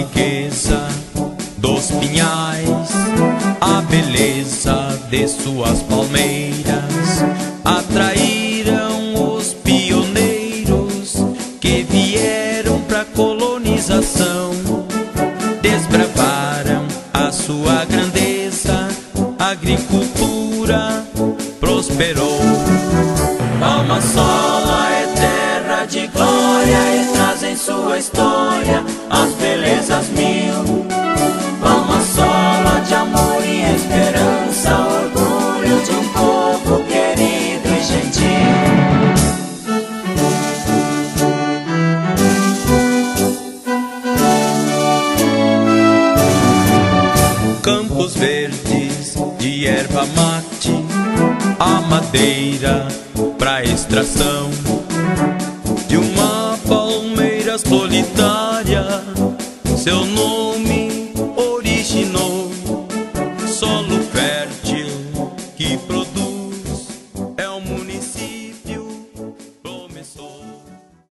riqueza dos pinhais, a beleza de suas palmeiras atraíram os pioneiros que vieram para colonização, desbravaram a sua grandeza, a agricultura prosperou. Palma sola é terra de glória. campos verdes de erva mate, a madeira para extração de uma palmeira solitária. Seu nome originou solo